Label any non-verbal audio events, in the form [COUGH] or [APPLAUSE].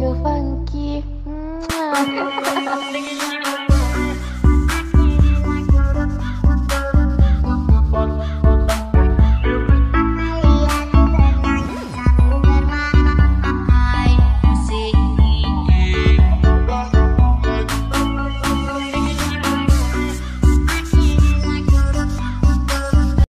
you [LAUGHS] funky.